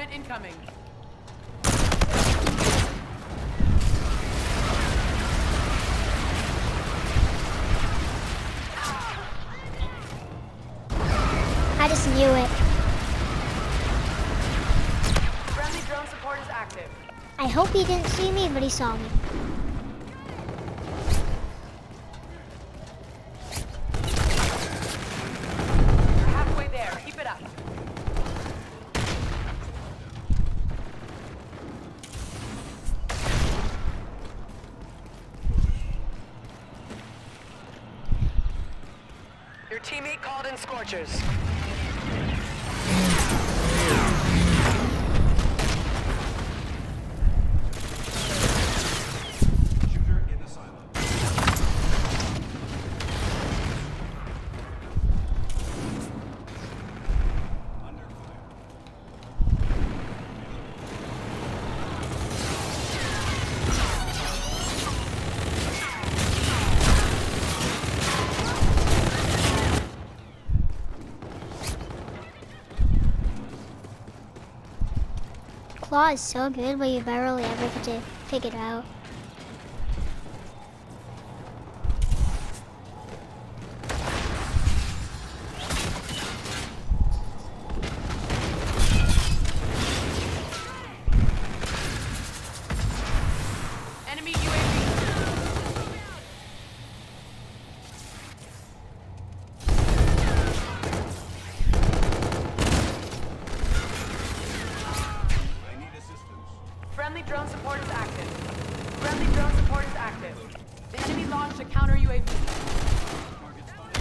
Enemy incoming. I just knew it. Friendly drone support is active. I hope he didn't see me, but he saw me. You're halfway there. Keep it up. Your teammate scorchers. Claw is so good, but you barely ever get to pick it out. Enemy UAV. I need assistance. Friendly drone support is active. Friendly drone support is active. The enemy launched a counter UAV. Target spotted.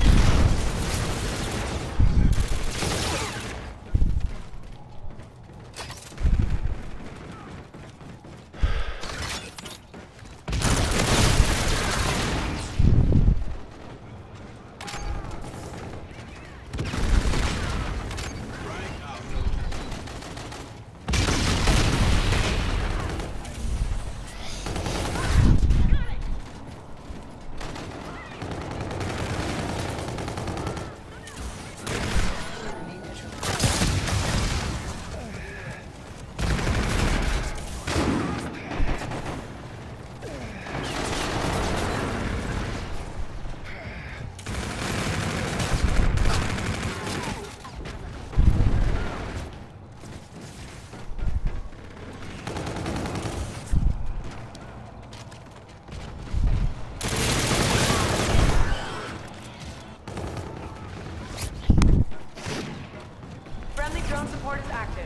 Frag out. Support is active.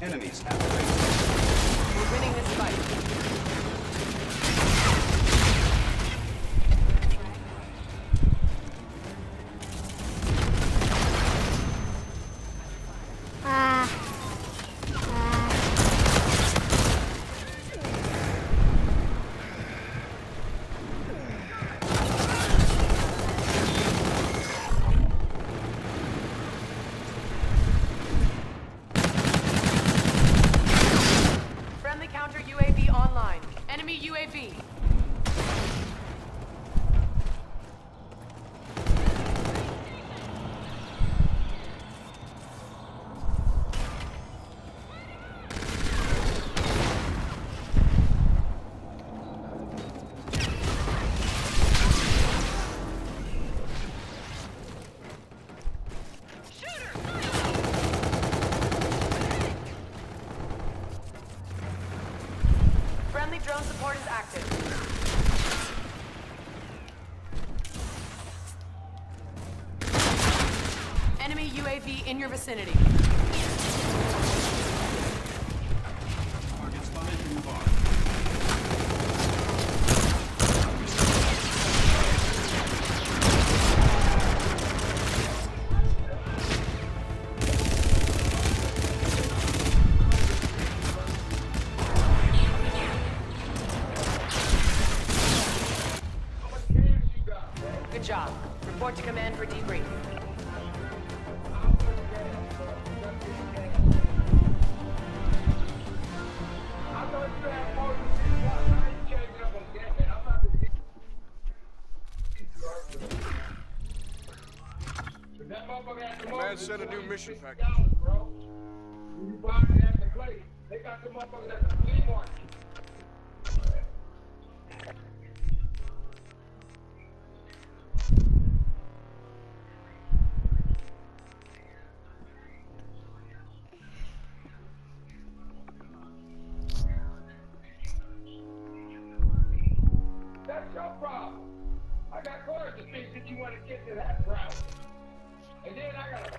Enemies the. We're winning this fight. Ah. Ah. Enemy UAV in your vicinity. a new mission package. Bro. You buy it at the. They got the motherfuckers at the flea market. That's your problem. I got cars to fix if you want to get to that problem. And then I got a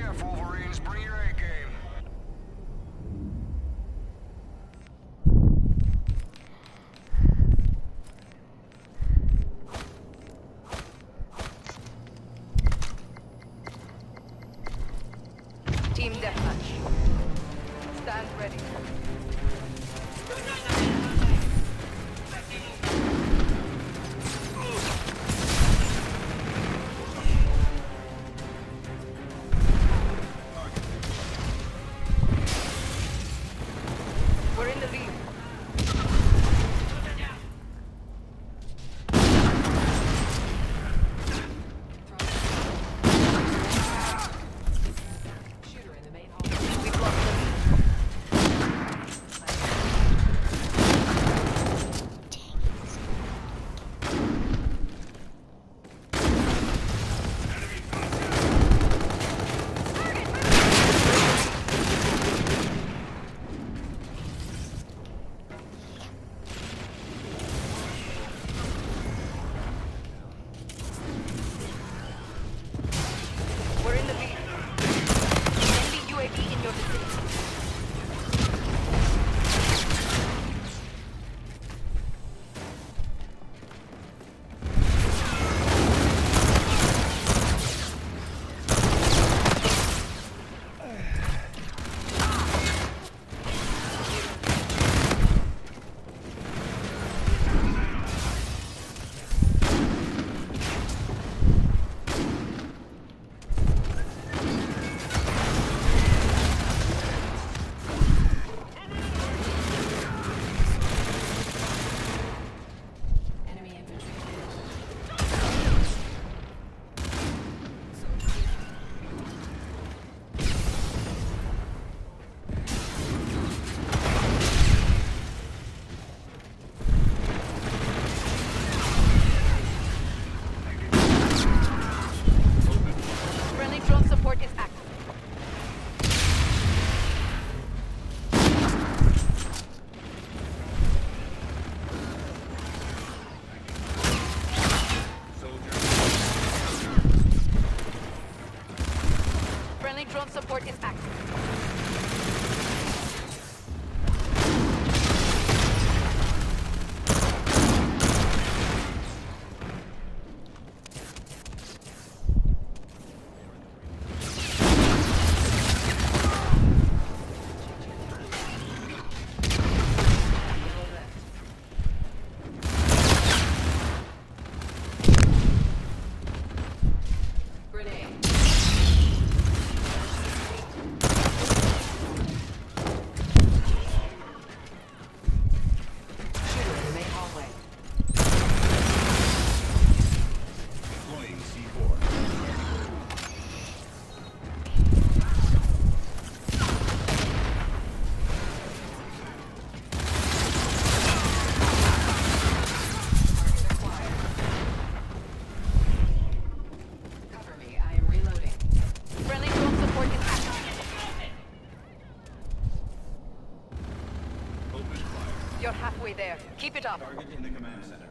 there. Keep it up. Target in the command center.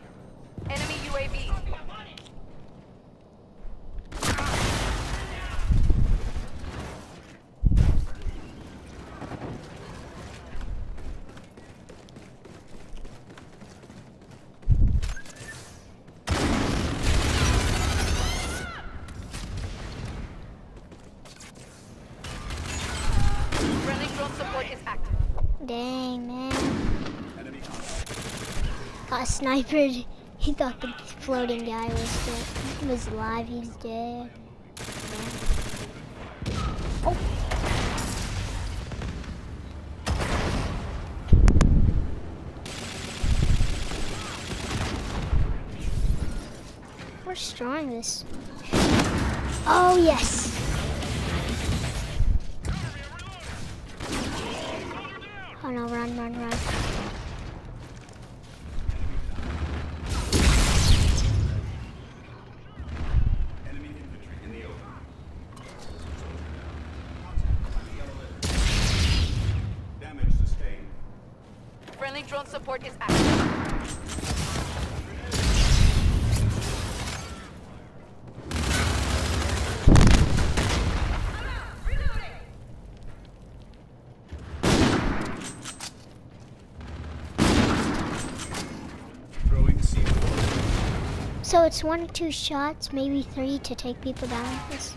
Enemy UAV. Friendly drone support is active. Dang, man. Got sniped. He thought the floating guy was dead. was alive. He's dead. Oh. We're destroying this. Oh yes. Oh no, run, run, run. Support is active. So it's one or two shots, maybe three to take people down. Yes.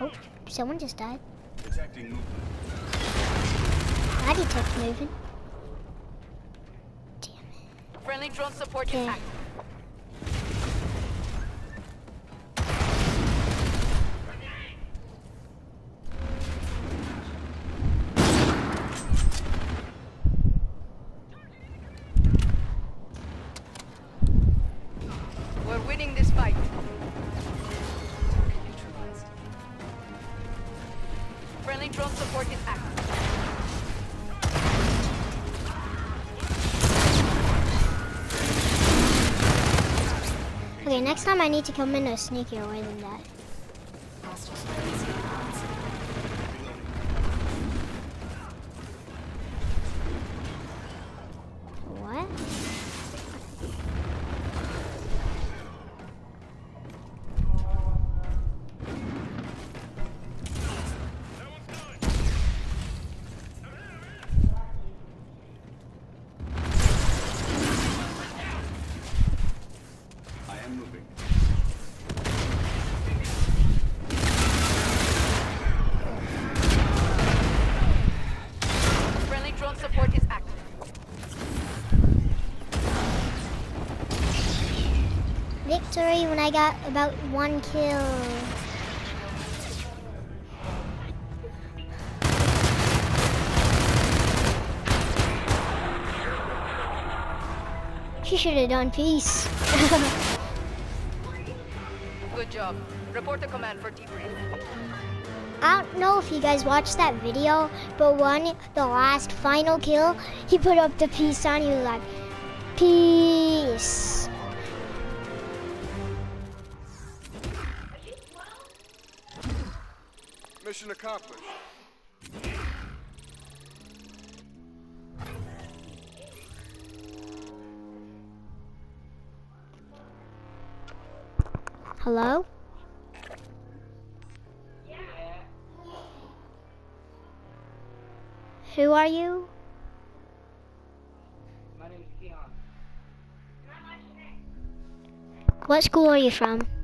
Oh, someone just died. Detecting movement. I detect moving. Damn it. Friendly drone support Okay. Okay, next time I need to come in a sneakier way than that. I got about one kill. She should have done peace. Good job. Report the command for debrief. I don't know if you guys watched that video, but when the last final kill, he put up the peace sign. He was like, peace. Mission accomplished. Hello? Who are you? My name's Keon. What school are you from?